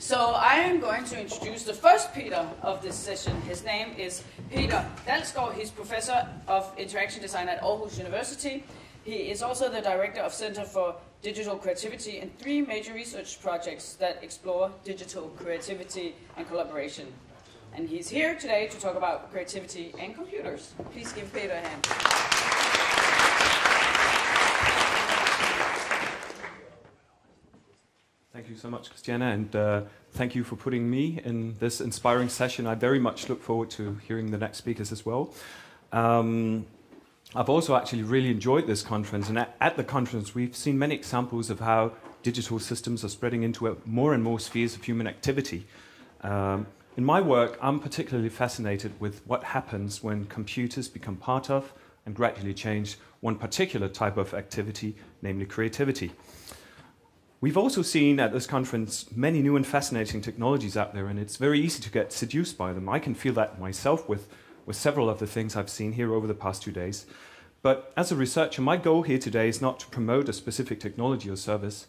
So I am going to introduce the first Peter of this session. His name is Peter Dalsgaard. He's professor of interaction design at Aarhus University. He is also the director of Center for Digital Creativity in three major research projects that explore digital creativity and collaboration. And he's here today to talk about creativity and computers. Please give Peter a hand. Thank you so much, Christiana, and uh, thank you for putting me in this inspiring session. I very much look forward to hearing the next speakers as well. Um, I've also actually really enjoyed this conference, and at, at, the conference, we've seen many examples of how digital systems are spreading into more and more spheres of human activity. Um, in my work, I'm particularly fascinated with what happens when computers become part of and gradually change one particular type of activity, namely creativity. We've also seen at this conference many new and fascinating technologies out there, and it's very easy to get seduced by them. I can feel that myself with with several of the things I've seen here over the past two days. But as a researcher, my goal here today is not to promote a specific technology or service.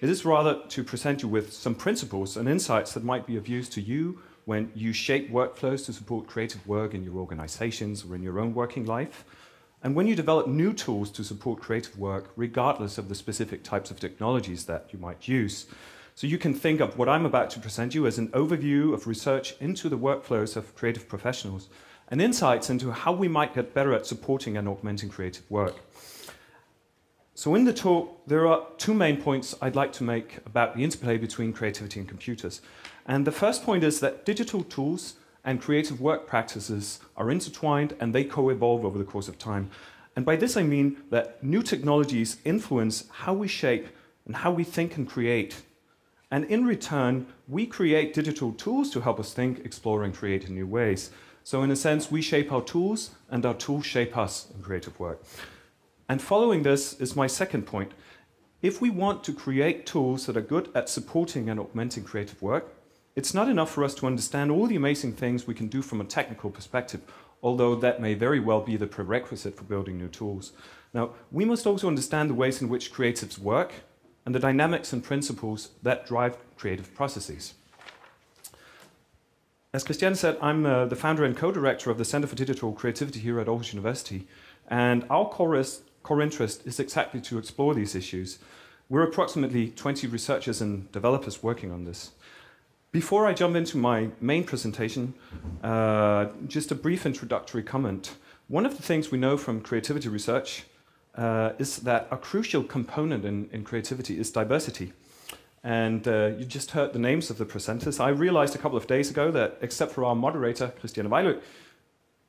It is rather to present you with some principles and insights that might be of use to you when you shape workflows to support creative work in your organizations or in your own working life. And when you develop new tools to support creative work, regardless of the specific types of technologies that you might use. So you can think of what I'm about to present you as an overview of research into the workflows of creative professionals and insights into how we might get better at supporting and augmenting creative work. So, in the talk, there are two main points I'd like to make about the interplay between creativity and computers. And the first point is that digital tools and creative work practices are intertwined and they co evolve over the course of time. And by this I mean that new technologies influence how we shape and how we think and create. And in return, we create digital tools to help us think, explore, and create in new ways. So, in a sense, we shape our tools, and our tools shape us in creative work. And following this is my second point. If we want to create tools that are good at supporting and augmenting creative work, it's not enough for us to understand all the amazing things we can do from a technical perspective, although that may very well be the prerequisite for building new tools. Now, we must also understand the ways in which creatives work and the dynamics and principles that drive creative processes. As Christiane said, I'm uh, the founder and co-director of the Center for Digital Creativity here at Aarhus University, and our core, is, core interest is exactly to explore these issues. We're approximately 20 researchers and developers working on this. Before I jump into my main presentation, uh, just a brief introductory comment. One of the things we know from creativity research uh, is that a crucial component in, in creativity is diversity. And uh, you just heard the names of the presenters. I realized a couple of days ago that, except for our moderator, Christiane Weiluk,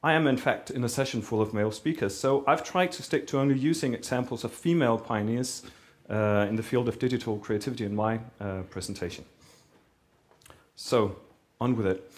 I am in fact in a session full of male speakers. So I've tried to stick to only using examples of female pioneers uh, in the field of digital creativity in my uh, presentation. So, on with it.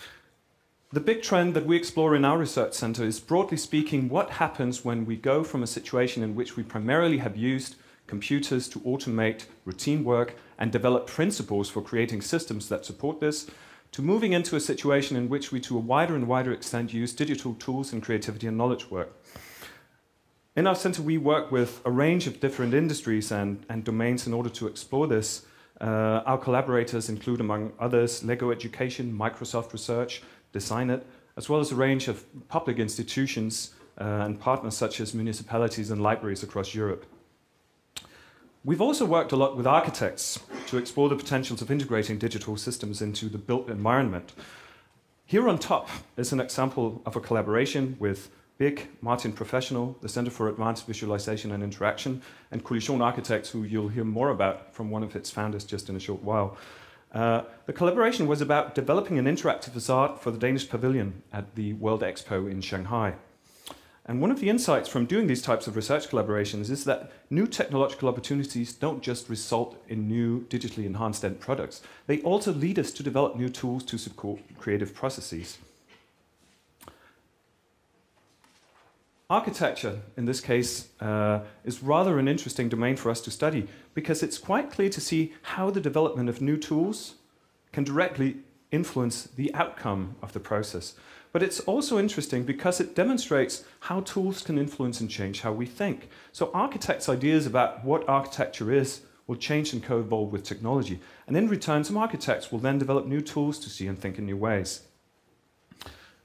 The big trend that we explore in our research center is broadly speaking what happens when we go from a situation in which we primarily have used computers to automate routine work and develop principles for creating systems that support this, to moving into a situation in which we, to a wider and wider extent, use digital tools in creativity and knowledge work. In our center, we work with a range of different industries and, and domains in order to explore this. Uh, our collaborators include, among others, Lego Education, Microsoft Research, Designit, as well as a range of public institutions uh, and partners such as municipalities and libraries across Europe. We've also worked a lot with architects to explore the potentials of integrating digital systems into the built environment. Here on top is an example of a collaboration with BIG, Martin Professional, the Center for Advanced Visualization and Interaction, and Kollision Architects, who you'll hear more about from one of its founders just in a short while. Uh, the collaboration was about developing an interactive facade for the Danish pavilion at the World Expo in Shanghai. And one of the insights from doing these types of research collaborations is that new technological opportunities don't just result in new digitally enhanced end products, they also lead us to develop new tools to support creative processes. Architecture, in this case, uh, is rather an interesting domain for us to study because it's quite clear to see how the development of new tools can directly influence the outcome of the process. But it's also interesting because it demonstrates how tools can influence and change how we think. So architects' ideas about what architecture is will change and co evolve with technology. And in return, some architects will then develop new tools to see and think in new ways.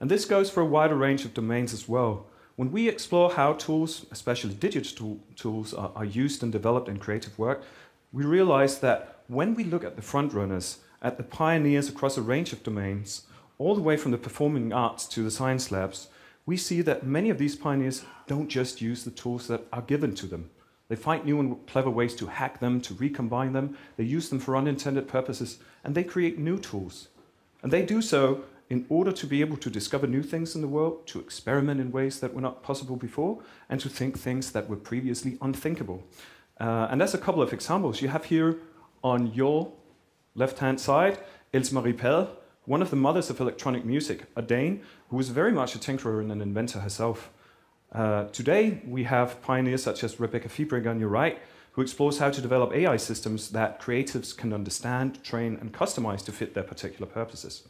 And this goes for a wider range of domains as well. When we explore how tools, especially digital tools, are, are used and developed in creative work, we realize that when we look at the frontrunners, at the pioneers across a range of domains, all the way from the performing arts to the science labs, we see that many of these pioneers don't just use the tools that are given to them. They find new and clever ways to hack them, to recombine them, they use them for unintended purposes, and they create new tools. And they do so in order to be able to discover new things in the world, to experiment in ways that were not possible before, and to think things that were previously unthinkable. Uh, and as a couple of examples, you have here on your left hand side Else Marie Pade, one of the mothers of electronic music, a Dane who was very much a tinkerer and an inventor herself. Uh, today, we have pioneers such as Rebecca Fiebrink on your right, who explores how to develop AI systems that creatives can understand, train, and customize to fit their particular purposes.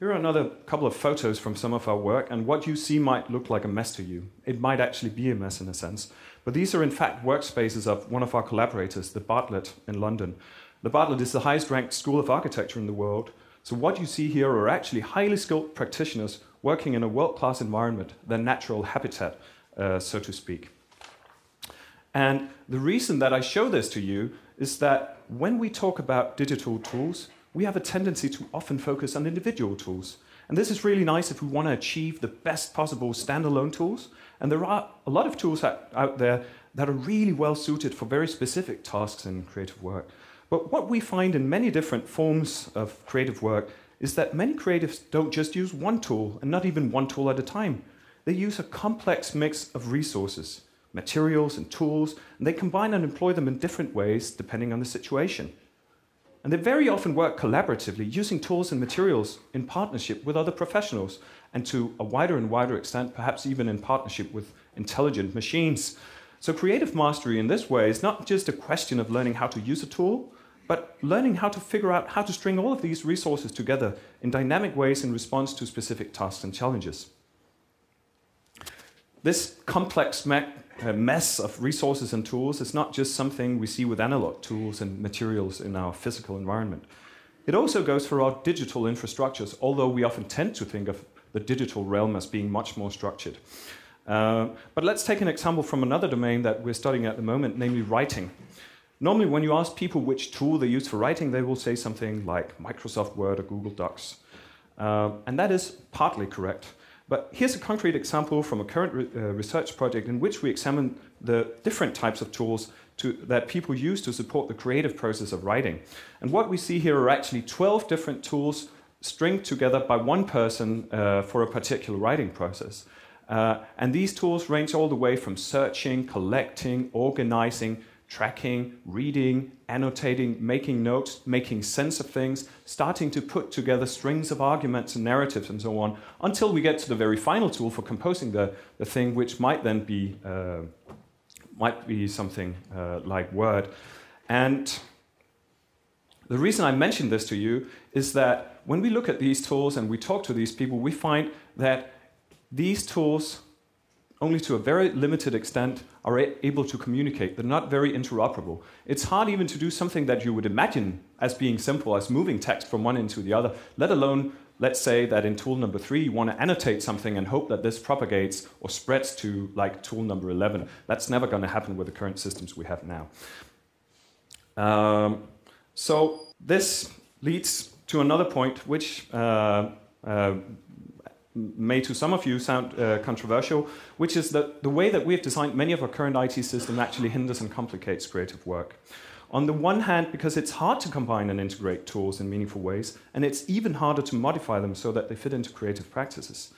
Here are another couple of photos from some of our work, and what you see might look like a mess to you. It might actually be a mess in a sense. But these are in fact workspaces of one of our collaborators, the Bartlett in London. The Bartlett is the highest ranked school of architecture in the world. So what you see here are actually highly skilled practitioners working in a world class environment, their natural habitat, uh, so to speak. And the reason that I show this to you is that when we talk about digital tools, we have a tendency to often focus on individual tools. And this is really nice if we want to achieve the best possible standalone tools. And there are a lot of tools out there that are really well suited for very specific tasks in creative work. But what we find in many different forms of creative work is that many creatives don't just use one tool, and not even one tool at a time. They use a complex mix of resources, materials, and tools, and they combine and employ them in different ways depending on the situation. And they very often work collaboratively, using tools and materials in partnership with other professionals, and to a wider and wider extent, perhaps even in partnership with intelligent machines. So, creative mastery in this way is not just a question of learning how to use a tool, but learning how to figure out how to string all of these resources together in dynamic ways in response to specific tasks and challenges. This complex a mess of resources and tools is not just something we see with analog tools and materials in our physical environment. It also goes for our digital infrastructures, although we often tend to think of the digital realm as being much more structured. Uh, but let's take an example from another domain that we're studying at the moment, namely writing. Normally, when you ask people which tool they use for writing, they will say something like Microsoft Word or Google Docs. Uh, and that is partly correct. But here's a concrete example from a current re uh, research project in which we examine the different types of tools to, that people use to support the creative process of writing. And what we see here are actually 12 different tools stringed together by one person uh, for a particular writing process. Uh, and these tools range all the way from searching, collecting, organizing, tracking, reading, annotating, making notes, making sense of things, starting to put together strings of arguments and narratives and so on, until we get to the very final tool for composing the, the thing, which might then be, uh, might be something uh, like Word. And the reason I mention this to you is that when we look at these tools and we talk to these people, we find that these tools only to a very limited extent are able to communicate. They're not very interoperable. It's hard even to do something that you would imagine as being simple as moving text from one into the other, let alone, let's say that in tool number three, you want to annotate something and hope that this propagates or spreads to like tool number 11. That's never going to happen with the current systems we have now. Um, so this leads to another point, which uh, uh, may to some of you sound uh, controversial, which is that the way that we have designed many of our current IT systems actually hinders and complicates creative work. On the one hand, because it's hard to combine and integrate tools in meaningful ways, and it's even harder to modify them so that they fit into creative practices.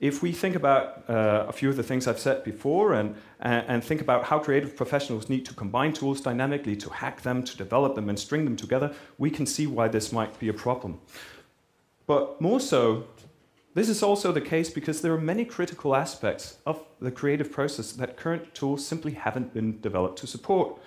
If we think about uh, a few of the things I've said before and, and think about how creative professionals need to combine tools dynamically to hack them, to develop them, and string them together, we can see why this might be a problem. But more so, this is also the case because there are many critical aspects of the creative process that current tools simply haven't been developed to support.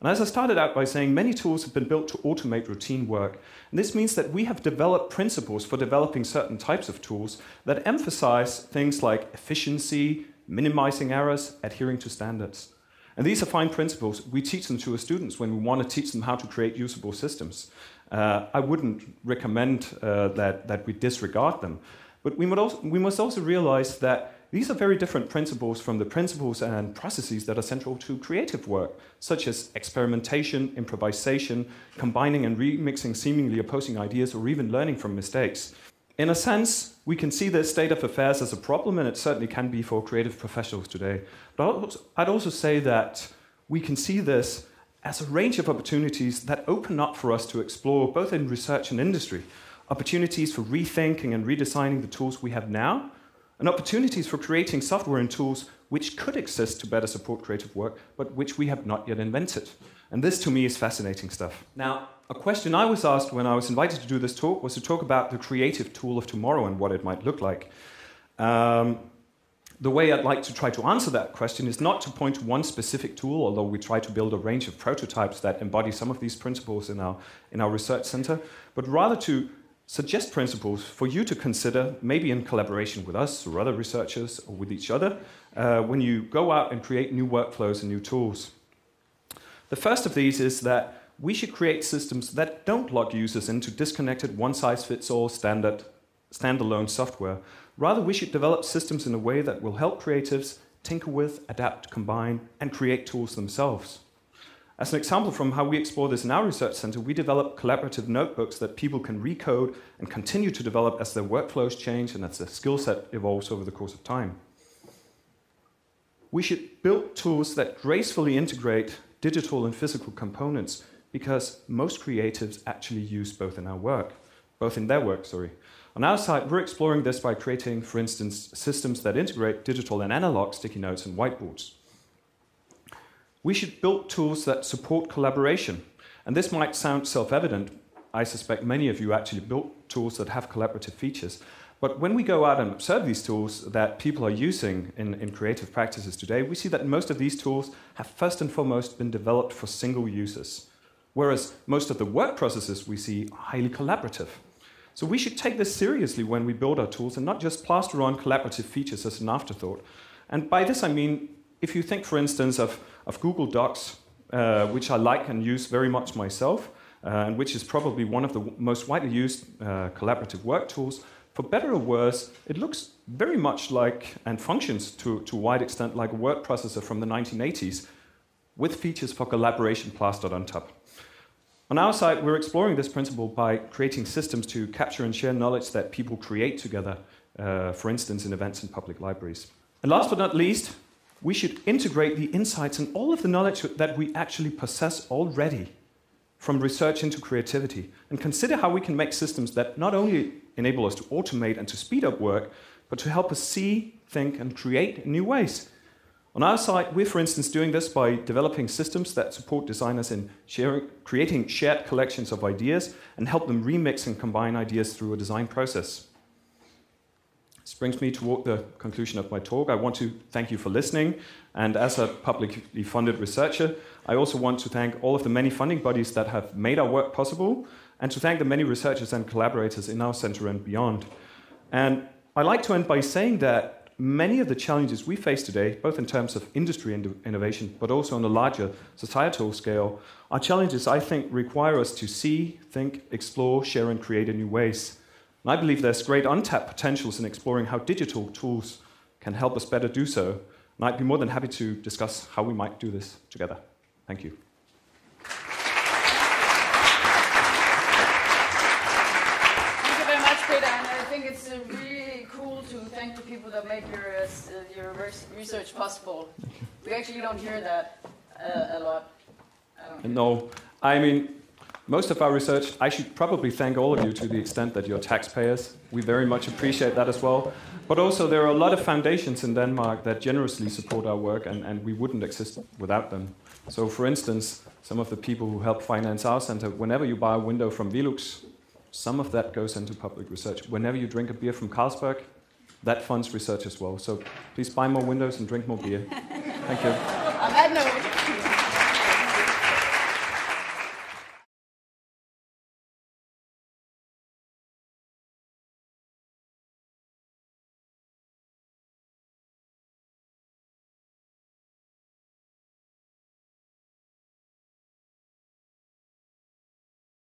And as I started out by saying, many tools have been built to automate routine work. And this means that we have developed principles for developing certain types of tools that emphasize things like efficiency, minimizing errors, adhering to standards. And these are fine principles. We teach them to our students when we want to teach them how to create usable systems. Uh, I wouldn't recommend uh, that, that we disregard them. But we, also, we must also realize that these are very different principles from the principles and processes that are central to creative work, such as experimentation, improvisation, combining and remixing seemingly opposing ideas, or even learning from mistakes. In a sense, we can see this state of affairs as a problem, and it certainly can be for creative professionals today. But I'd also say that we can see this as a range of opportunities that open up for us to explore, both in research and industry, opportunities for rethinking and redesigning the tools we have now, and opportunities for creating software and tools which could exist to better support creative work, but which we have not yet invented. And this to me is fascinating stuff. Now, a question I was asked when I was invited to do this talk was to talk about the creative tool of tomorrow and what it might look like. Um, the way I'd like to try to answer that question is not to point to one specific tool, although we try to build a range of prototypes that embody some of these principles in our, in our research center, but rather to suggest principles for you to consider, maybe in collaboration with us or other researchers or with each other, uh, when you go out and create new workflows and new tools. The first of these is that we should create systems that don't lock users into disconnected one size fits all standard standalone software. Rather, we should develop systems in a way that will help creatives tinker with, adapt, combine, and create tools themselves. As an example from how we explore this in our research center, we develop collaborative notebooks that people can recode and continue to develop as their workflows change and as their skill set evolves over the course of time. We should build tools that gracefully integrate digital and physical components because most creatives actually use both in our work, both in their work, sorry. On our side, we're exploring this by creating, for instance, systems that integrate digital and analog sticky notes and whiteboards. We should build tools that support collaboration. And this might sound self evident. I suspect many of you actually built tools that have collaborative features. But when we go out and observe these tools that people are using in, in creative practices today, we see that most of these tools have first and foremost been developed for single users. Whereas most of the work processes we see are highly collaborative. So we should take this seriously when we build our tools and not just plaster on collaborative features as an afterthought. And by this I mean, if you think, for instance, of, of Google Docs, uh, which I like and use very much myself, uh, and which is probably one of the most widely used uh, collaborative work tools, for better or worse, it looks very much like and functions to, to a wide extent like a word processor from the 1980s with features for collaboration plastered on top. On our side, we're exploring this principle by creating systems to capture and share knowledge that people create together, uh, for instance, in events in public libraries. And last but not least, we should integrate the insights and all of the knowledge that we actually possess already from research into creativity and consider how we can make systems that not only enable us to automate and to speed up work, but to help us see, think, and create in new ways. On our side, we're, for instance, doing this by developing systems that support designers in sharing, creating shared collections of ideas and help them remix and combine ideas through a design process. This brings me toward the conclusion of my talk. I want to thank you for listening. And as a publicly funded researcher, I also want to thank all of the many funding bodies that have made our work possible, and to thank the many researchers and collaborators in our center and beyond. And I'd like to end by saying that many of the challenges we face today, both in terms of industry and innovation, but also on a larger societal scale, are challenges I think require us to see, think, explore, share, and create in new ways. And I believe there's great untapped potentials in exploring how digital tools can help us better do so. And I'd be more than happy to discuss how we might do this together. Thank you. Thank you very much, Peter. And I think it's a really to thank the people that make your uh, uh your research possible. We actually don't hear that uh, a lot. I no, I mean, most of our research, I should probably thank all of you to the extent that you're taxpayers. We very much appreciate that as well. But also, there are a lot of foundations in Denmark that generously support our work, and, and we wouldn't exist without them. So, for instance, some of the people who help finance our center, whenever you buy a window from Velux, some of that goes into public research. Whenever you drink a beer from Carlsberg, that funds research as well. So please buy more windows and drink more beer. Thank you.